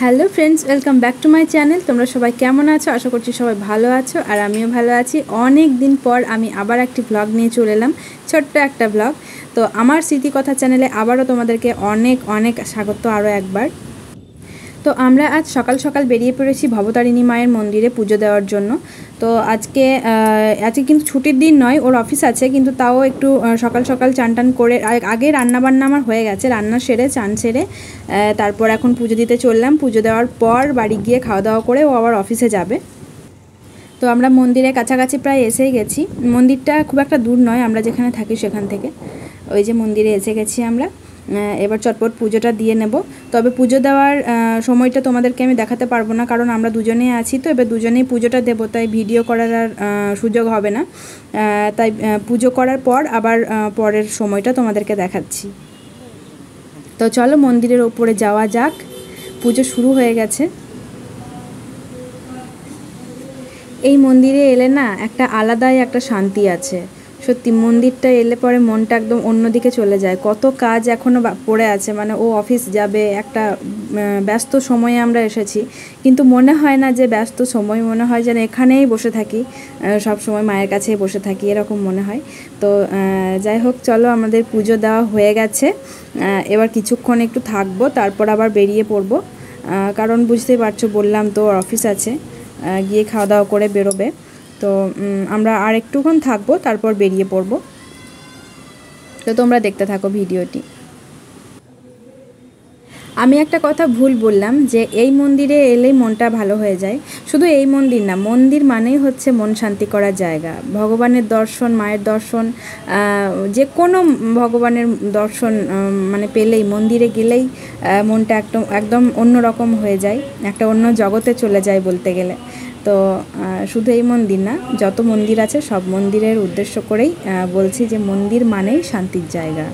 Hello friends, welcome back to my channel. তোমরা সবাই কেমন আছো? আশা করছি সবাই ভালো আছো, আর আমিও ভালো আছি। অনেক দিন পর আমি আবার একটি ব্লগ নিয়ে চলে এলাম, ছোট্ট একটা ব্লগ তো আমার স্মৃতিকথা চ্যানেলে আবারও তোমাদেরকে অনেক অনেক স্বাগত আরও একবার। তো আমরা আজ সকাল সকাল বেরিয়ে পড়েছি ভবতারিণী মায়ের মন্দিরে পুজো দেওয়ার জন্য। তো আজকে আজকে কিন্তু ছুটির দিন নয়, ওর অফিস আছে, কিন্তু তাও একটু সকাল সকাল চান টান করে আগে রান্নাবান্না আমার হয়ে গেছে, রান্না সেরে, চান সেরে তারপর এখন পুজো দিতে চললাম। পুজো দেওয়ার পর বাড়ি গিয়ে খাওয়া দাওয়া করে ও আবার অফিসে যাবে। তো আমরা মন্দিরের কাছাকাছি প্রায় এসেই গেছি। মন্দিরটা খুব একটা দূর নয়, আমরা যেখানে থাকি সেখান থেকে। ওই যে মন্দিরে এসে গেছি আমরা। এবার চটপট পুজোটা দিয়ে নেব। তবে পুজো দেওয়ার সময়টা তোমাদেরকে আমি দেখাতে পারব না, কারণ আমরা দুজনেই আছি তো, এবার দুজনেই পুজোটা দেবো, তাই ভিডিও করার আর সুযোগ হবে না। তাই পুজো করার পর আবার পরের সময়টা তোমাদেরকে দেখাচ্ছি। তো চলো মন্দিরের ওপরে যাওয়া যাক। পুজো শুরু হয়ে গেছে। এই মন্দিরে এলে না একটা আলাদাই একটা শান্তি আছে। সত্যি মন্দিরটা এলে পরে মনটা একদম অন্যদিকে চলে যায়। কত কাজ এখনও পড়ে আছে মানে ও অফিস যাবে, একটা ব্যস্ত সময়ে আমরা এসেছি। কিন্তু মনে হয় না যে ব্যস্ত সময়, মনে হয় যেন এখানেই বসে থাকি সব সময় মায়ের কাছেই বসে থাকি, এরকম মনে হয়। তো যাই হোক, চলো আমাদের পুজো দেওয়া হয়ে গেছে। এবার কিছুক্ষণ একটু থাকব, তারপর আবার বেরিয়ে পড়ব। কারণ বুঝতেই পারছ, বললাম তো ওর অফিস আছে। গিয়ে খাওয়া দাওয়া করে বেরোবে। তো আমরা আর একটুক্ষণ থাকব, তারপর বেরিয়ে পড়ব। তো তোমরা দেখতে থাকো ভিডিওটি। আমি একটা কথা ভুল বললাম, যে এই মন্দিরে এলেই মনটা ভালো হয়ে যায়। শুধু এই মন্দির না, মন্দির মানেই হচ্ছে মন শান্তি করার জায়গা। ভগবানের দর্শন, মায়ের দর্শন যে কোনো ভগবানের দর্শন মানে পেলেই, মন্দিরে গেলেই মনটা একদম একদম অন্যরকম হয়ে যায়, একটা অন্য জগতে চলে যায় বলতে গেলে। তো শুধু এই মন্দির না, যত মন্দির আছে সব মন্দিরের উদ্দেশ্য করেই বলছি যে মন্দির মানেই শান্তির জায়গা।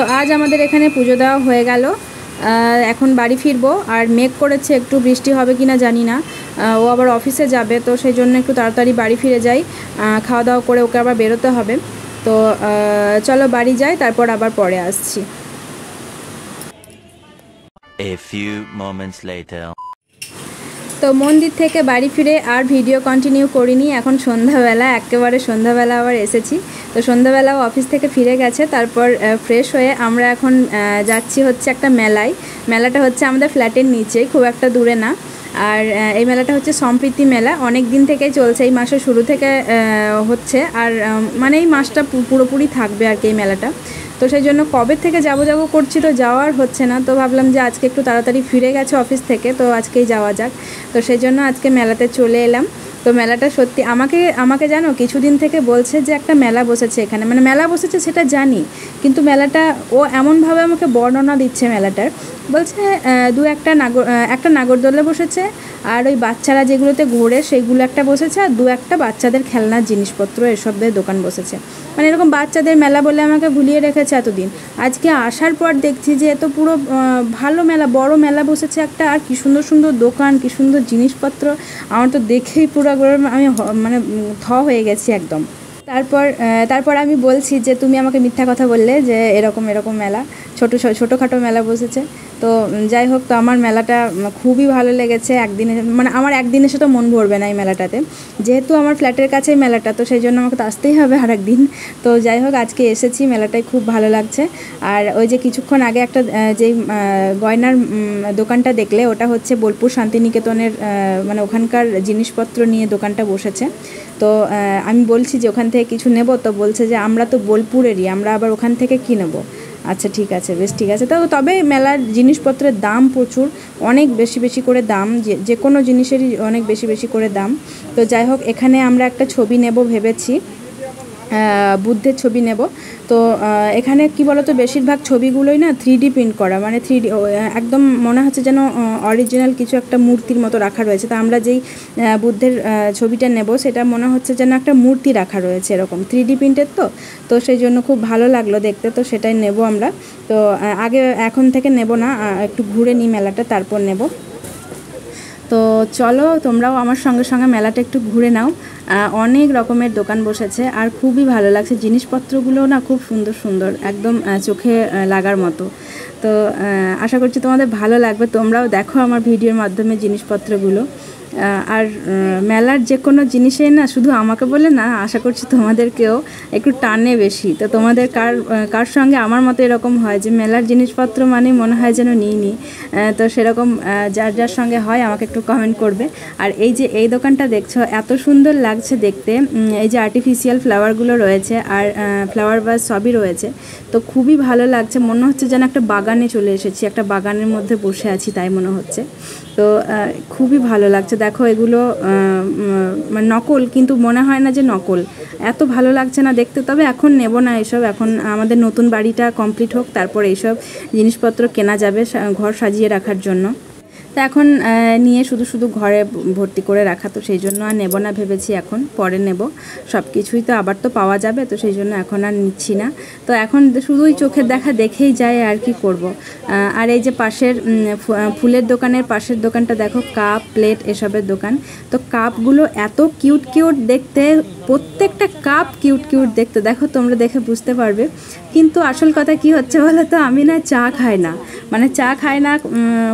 তো আজ আমাদের এখানে পুজো দেওয়া হয়ে গেল। এখন বাড়ি ফিরবো। আর মেঘ করেছে, একটু বৃষ্টি হবে কি না জানি না। ও আবার অফিসে যাবে, তো সেই জন্য একটু তাড়াতাড়ি বাড়ি ফিরে যাই। খাওয়া দাওয়া করে ওকে আবার বেরোতে হবে। তো চলো বাড়ি যাই, তারপর আবার পরে আসছি। A few moments later. তো মন্দির থেকে বাড়ি ফিরে আর ভিডিও কন্টিনিউ করিনি। এখন সন্ধ্যাবেলা, একেবারে সন্ধ্যাবেলা আবার এসেছি। তো সন্ধ্যাবেলাও অফিস থেকে ফিরে গেছে, তারপর ফ্রেশ হয়ে আমরা এখন যাচ্ছি হচ্ছে একটা মেলায়। মেলাটা হচ্ছে আমাদের ফ্ল্যাটের নিচেই, খুব একটা দূরে না। আর এই মেলাটা হচ্ছে সম্প্রীতি মেলা। অনেক দিন থেকেই চলছে, এই মাসের শুরু থেকে হচ্ছে। আর মানে এই মাসটা পুরোপুরি থাকবে আর কি এই মেলাটা। তো সেই জন্য কবে থেকে যাব যাব করছি তো যাওয়ার হচ্ছে না। তো ভাবলাম যে আজকে একটু তাড়াতাড়ি ফিরে গেছে অফিস থেকে, তো আজকেই যাওয়া যাক। তো সেই জন্য আজকে মেলাতে চলে এলাম। তো মেলাটা সত্যি আমাকে আমাকে জানো, কিছুদিন থেকে বলছে যে একটা মেলা বসেছে এখানে। মানে মেলা বসেছে সেটা জানি, কিন্তু মেলাটা, ও এমনভাবে আমাকে বর্ণনা দিচ্ছে মেলাটার। বলছে দু একটা নাগর একটা নাগরদোলা বসেছে, আর ওই বাচ্চারা যেগুলোতে ঘোরে সেগুলো একটা বসেছে, আর দু একটা বাচ্চাদের খেলনার জিনিসপত্র এসবের দোকান বসেছে। মানে এরকম বাচ্চাদের মেলা বলে আমাকে ভুলিয়ে রেখেছে এতদিন। আজকে আসার পর দেখছি যে এত পুরো ভালো মেলা, বড় মেলা বসেছে একটা, আর কি সুন্দর সুন্দর দোকান, কি সুন্দর জিনিসপত্র। আমার তো দেখেই পুরো আমি মানে থ হয়ে গেছি একদম। তারপর তারপর আমি বলছি যে, তুমি আমাকে মিথ্যা কথা বললে যে, এরকম এরকম মেলা। ছোটো ছোটোখাটো মেলা বসেছে। তো যাই হোক, তো আমার মেলাটা খুবই ভালো লেগেছে একদিনে মানে আমার একদিনে সাথে মন ভরবে না এই মেলাটাতে। যেহেতু আমার ফ্ল্যাটের কাছেই মেলাটা, তো সেই জন্য আমাকে তো আসতেই হবে আর একদিন তো যাই হোক, আজকে এসেছি, মেলাটাই খুব ভালো লাগছে। আর ওই যে কিছুক্ষণ আগে একটা যেই গয়নার দোকানটা দেখলে, ওটা হচ্ছে বোলপুর শান্তিনিকেতনের মানে ওখানকার জিনিসপত্র নিয়ে দোকানটা বসেছে। তো আমি বলছি যে ওখান থেকে কিছু নেব, তো বলছে যে আমরা তো বোলপুরেরই, আমরা আবার ওখান থেকে কী নেব? আচ্ছা ঠিক আছে, বেশ, ঠিক আছে। তো তবে মেলার জিনিসপত্রের দাম প্রচুর, অনেক বেশি বেশি করে দাম, যে যে কোনো জিনিসেরই অনেক বেশি বেশি করে দাম। তো যাই হোক, এখানে আমরা একটা ছবি নেব ভেবেছি। বুদ্ধের ছবি নেব। তো এখানে কি বলতো, বেশিরভাগ ছবিগুলোই না থ্রি প্রিন্ট করা। মানে থ্রি একদম মনে হচ্ছে যেন অরিজিনাল কিছু একটা মূর্তির মতো রাখা রয়েছে। তো আমরা যেই বুদ্ধের ছবিটা নেব, সেটা মনে হচ্ছে যেন একটা মূর্তি রাখা রয়েছে এরকম। থ্রি ডি প্রিন্টের তো? তো সেই জন্য খুব ভালো লাগল দেখতে। তো সেটাই নেব আমরা। তো আগে এখন থেকে নেব না একটু ঘুরে নিই মেলাটা, তারপর নেব। তো চলো, তোমরাও আমার সঙ্গে সঙ্গে মেলাটা একটু ঘুরে নাও। অনেক রকমের দোকান বসেছে আর খুবই ভালো লাগছে। জিনিসপত্রগুলো না খুব সুন্দর সুন্দর, একদম চোখে লাগার মতো। তো আশা করছি তোমাদের ভালো লাগবে। তোমরাও দেখো আমার ভিডিওর মাধ্যমে জিনিসপত্রগুলো। আর মেলার যে কোনো জিনিসেই না, শুধু আমাকে বলে না, আশা করছি তোমাদেরকেও একটু টানে বেশি। তো তোমাদের কার কার সঙ্গে আমার মতো এরকম হয় যে মেলার জিনিসপত্র মানে মনে হয় যেন নিই নি? তো সেরকম যার যার সঙ্গে হয় আমাকে একটু কমেন্ট করবে। আর এই যে, এই দোকানটা দেখছ, এত সুন্দর লাগছে দেখতে। এই যে আর্টিফিশিয়াল ফ্লাওয়ারগুলো রয়েছে, আর ফ্লাওয়ার বাস সবই রয়েছে। তো খুবই ভালো লাগছে, মনে হচ্ছে যেন একটা বাগানে চলে এসেছি, একটা বাগানের মধ্যে বসে আছি, তাই মনে হচ্ছে। তো খুবই ভালো লাগছে। দেখো, এগুলো নকল, কিন্তু মনে হয় না যে নকল। এত ভালো লাগছে না দেখতে, তবে এখন নেব না এসব। এখন আমাদের নতুন বাড়িটা কমপ্লিট হোক, তারপর এইসব জিনিসপত্র কেনা যাবে ঘর সাজিয়ে রাখার জন্য। তো এখন নিয়ে শুধু শুধু ঘরে ভর্তি করে রাখা, তো সেই জন্য আর নেব না ভেবেছি এখন, পরে নেব। সব কিছুই তো আবার তো পাওয়া যাবে, তো সেই জন্য এখন আর নিচ্ছি না। তো এখন শুধুই চোখের দেখা দেখেই যায় আর কি করব। আর এই যে পাশের ফুলের দোকানের পাশের দোকানটা দেখো, কাপ, প্লেট এসবের দোকান। তো কাপগুলো এত কিউট কিউট দেখতে, প্রত্যেকটা কাপ কিউট কিউট দেখতে, দেখো তোমরা দেখে বুঝতে পারবে। কিন্তু আসল কথা কি হচ্ছে বলো তো, আমি না চা খাই না। মানে চা খাই না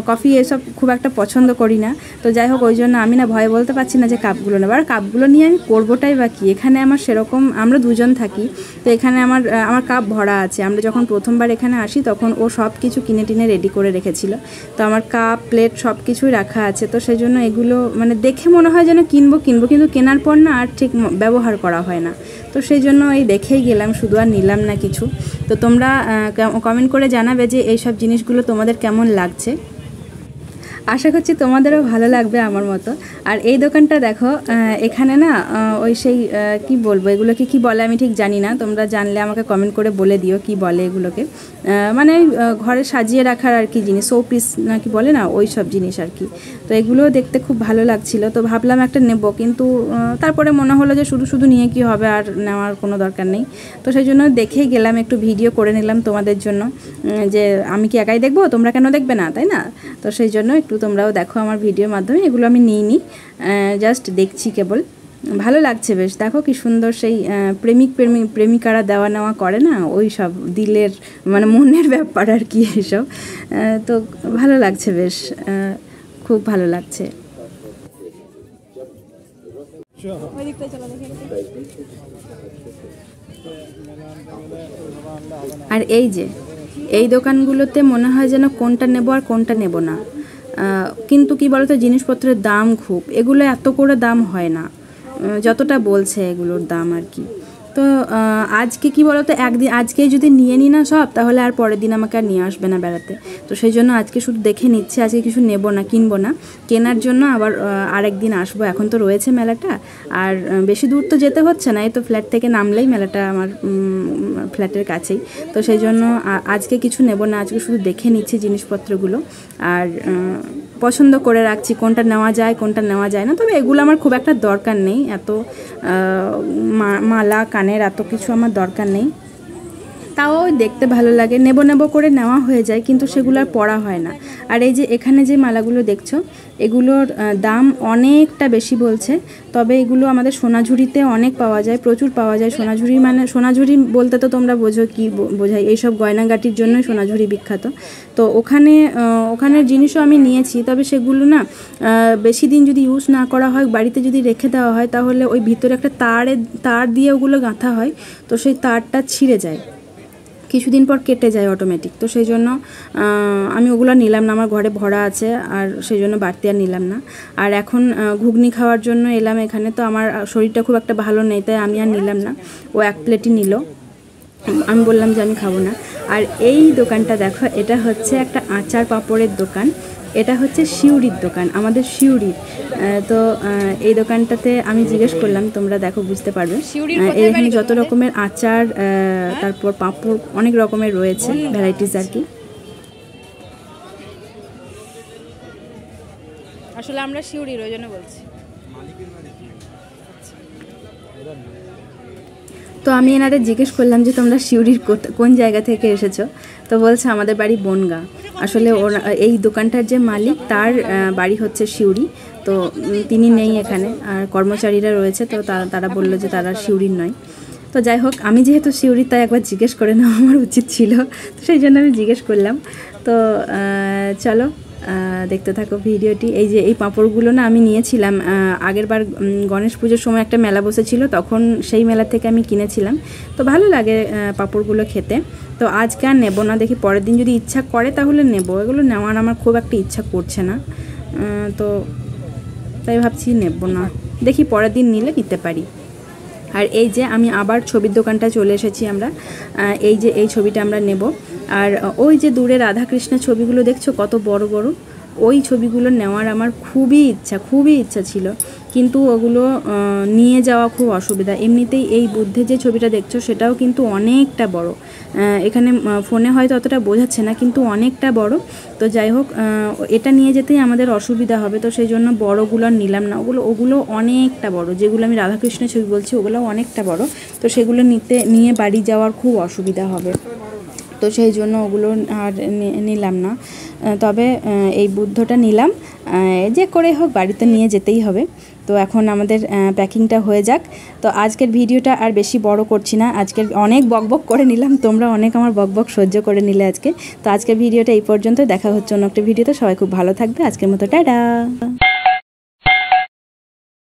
কফি এসব খুব একটা পছন্দ করি না। তো যাই হোক, ওই জন্য আমি না ভয়ে বলতে পারছি না যে কাপগুলো নেব। আর কাপগুলো নিয়ে আমি করবোটাই বা কি? এখানে আমার সেরকম, আমরা দুজন থাকি। তো এখানে আমার আমার কাপ ভরা আছে। আমরা যখন প্রথমবার এখানে আসি, তখন ও সব কিছু কিনে টিনে রেডি করে রেখেছিল। তো আমার কাপ প্লেট সব কিছুই রাখা আছে। তো সেই জন্য এগুলো মানে দেখে মনে হয় যেন কিনবো কিনবো। কিন্তু কেনার পর না আর ঠিক ব্যবহার করা হয় না। তো সেই জন্য এই দেখেই গেলাম, শুধু আর নিলাম না কিছু। তো তোমরা কমেন্ট করে জানাবে যে এই সব জিনিসগুলো তোমাদের কেমন লাগছে। আশা করছি তোমাদেরও ভালো লাগবে আমার মতো। আর এই দোকানটা দেখো এখানে না ওই সেই কি বলব, এগুলোকে কি বলে আমি ঠিক জানি না। তোমরা জানলে আমাকে কমেন্ট করে বলে দিও কি বলে এগুলোকে। মানে ঘরে সাজিয়ে রাখার আর কি জিনিস শো পিস না কি বলে না, ওই সব জিনিস আর কি। তো এগুলোও দেখতে খুব ভালো লাগছিল। তো ভাবলাম একটা নেব, কিন্তু তারপরে মনে হলো যে শুধু শুধু নিয়ে কি হবে আর নেওয়ার কোনো দরকার নেই। তো সেই জন্য দেখেই গেলাম, একটু ভিডিও করে নিলাম তোমাদের জন্য যে আমি কি একাই দেখব, তোমরা কেন দেখবে না, তাই না? তো সেই জন্য একটু তোমরাও দেখো আমার ভিডিওর মাধ্যমে, এগুলো আমি নিই নিইনি জাস্ট দেখছি কেবল। ভালো লাগছে বেশ। দেখো কি সুন্দর সেই প্রেমিক প্রেমিক প্রেমিকারা দেওয়া নেওয়া করে না? ওই সব দিলের মানে মনের ব্যাপার আর কি এইসব তো ভালো লাগছে বেশ। খুব ভালো লাগছে। আর এই যে, এই দোকানগুলোতে মনে হয় যেন কোনটা নেব আর কোনটা নেব না। কিন্তু কি বলতো, জিনিসপত্রের দাম খুব। এগুলো এত করে দাম হয় না। যতটা বলছে এগুলোর দাম আর কি। তো আজকে কি বলতো একদিন আজকে যদি নিয়ে নিই না সব তাহলে আর পরের দিন আমাকে আর নিয়ে আসবে না বেড়াতে। তো সেই জন্য আজকে শুধু দেখে নিচ্ছে আজকে কিছু নেব না কিনবো না। কেনার জন্য আবার আহ, আরেকদিন আসব এখন তো রয়েছে মেলাটা। আর বেশি দূর তো যেতে হচ্ছে না এই তো ফ্ল্যাট থেকে নামলেই মেলাটা আমার ফ্ল্যাটের কাছেই। তো সেই জন্য আজকে কিছু নেব না আজকে শুধু দেখে নিচ্ছে জিনিসপত্রগুলো। আর পছন্দ করে রাখছি, কোনটা নেওয়া যায়, কোনটা নেওয়া যায় না। তবে এগুলো আমার খুব একটা দরকার নেই। এত মালা, কানের এত কিছু আমার দরকার নেই। তাও দেখতে ভালো লাগে। নেব নেব করে নেওয়া হয়ে যায়, কিন্তু সেগুলো আর পরা হয় না। আর এই যে এখানে যে মালাগুলো দেখছ, এগুলোর দাম অনেকটা বেশি বলছে, তবে এগুলো আমাদের সোনাঝুরিতে অনেক পাওয়া যায়, প্রচুর পাওয়া যায়। সোনাঝুরি মানে সোনাঝুরি বলতে তো তোমরা বোঝো কি বোঝাই, এইসব গয়নাগাটির জন্যই সোনাঝুরি বিখ্যাত। তো ওখানে ওখানের জিনিসও আমি নিয়েছি, তবে সেগুলো না বেশি দিন যদি ইউজ না করা হয়, বাড়িতে যদি রেখে দেওয়া হয়, তাহলে ওই ভিতরে একটা তারে, তার দিয়ে ওগুলো গাঁথা হয়, তো সেই তারটা ছিঁড়ে যায়। কিছুদিন পর কেটে যায় অটোমেটিক তো সেই জন্য আমি ওগুলো নিলাম না, আমার ঘরে ভরা আছে, আর সেই জন্য বাড়তি আর নিলাম না। আর এখন ঘুগনি খাওয়ার জন্য এলাম এখানে, তো আমার শরীরটা খুব একটা ভালো নেই, তাই আমি আর নিলাম না। ও এক প্লেটই নিল। আমি বললাম যে আমি খাব না। আর এই দোকানটা দেখো, এটা হচ্ছে একটা আচার পাপড়ের দোকান। এটা হচ্ছে শিউরির দোকান আমাদের শিউরির তো এই দোকানটাতে আমি জিজ্ঞেস করলাম তোমরা দেখো বুঝতে পারবে। এখানে যত রকমের আচার আহ, তারপর পাঁপড় অনেক রকমের রয়েছে ভ্যারাইটিস আর কি। আসলে আমরা শিউরির ওই জন্য বলছি। তো আমি এনাদের জিজ্ঞেস করলাম যে তোমরা কোথা- কোন জায়গা থেকে এসেছ? তো বলছে আমাদের বাড়ি বনগা। আসলে ওরা, এই দোকানটার যে মালিক তার বাড়ি হচ্ছে শিউরি তো তিনি নেই এখানে, আর কর্মচারীরা রয়েছে, তো তারা বলল যে তারা শিউরির নয়। তো যাই হোক, আমি যেহেতু শিউরি তাই একবার জিজ্ঞেস করে নেওয়া আমার উচিত ছিল। তো সেই জন্য আমি জিজ্ঞেস করলাম। তো চলো দেখতে থাকো ভিডিওটি। এই যে এই পাঁপড়গুলো না আমি নিয়েছিলাম আগেরবার গণেশ পুজোর সময় একটা মেলা বসেছিল, তখন সেই মেলা থেকে আমি কিনেছিলাম। তো ভালো লাগে পাঁপড়গুলো খেতে। তো আজকে আর নেব না, দেখি পরের দিন যদি ইচ্ছা করে তাহলে নেব। এগুলো নেওয়ার আমার খুব একটা ইচ্ছা করছে না। তো তাই ভাবছি নেব না। দেখি পরের দিন নিলে নিতে পারি। আর এই যে আমি আবার ছবির দোকানটা চলে এসেছি আমরা। এই যে এই ছবিটা আমরা নেব। আর ওই যে দূরে রাধাকৃষ্ণের ছবিগুলো দেখছ, কত বড় বড়? ওই ছবিগুলো নেওয়ার আমার খুবই ইচ্ছা খুবই ইচ্ছা ছিল। কিন্তু ওগুলো নিয়ে যাওয়া খুব অসুবিধা। এমনিতেই এই বুদ্ধের যে ছবিটা দেখছ, সেটাও কিন্তু অনেকটা বড়। এখানে ফোনে হয়তো অতটা বোঝাচ্ছে না, কিন্তু অনেকটা বড়। তো যাই হোক এটা নিয়ে যেতেই আমাদের অসুবিধা হবে। তো সেই জন্য বড়গুলো নিলাম না। ওগুলো ওগুলো অনেকটা বড়। যেগুলো আমি রাধাকৃষ্ণের ছবি বলছি, ওগুলো অনেকটা বড়। তো সেগুলো নিতে, নিয়ে বাড়ি যাওয়ার খুব অসুবিধা হবে। তো সেই জন্য ওগুলো আর নিলাম না। তবে এই বুদ্ধটা নিলাম। যে করে হোক বাড়িতে নিয়ে যেতেই হবে। তো এখন আমাদের প্যাকিংটা হয়ে যাক। তো আজকের ভিডিওটা আর বেশি বড় করছি না। আজকের অনেক বকবক করে নিলাম। তোমরা অনেক আমার বকবক সহ্য করে নিলে আজকে। তো আজকের ভিডিওটা এই পর্যন্ত দেখা হচ্ছে অন্য একটা ভিডিওতে। সবাই খুব ভালো থাকবে। আজকের মতো, টাটা!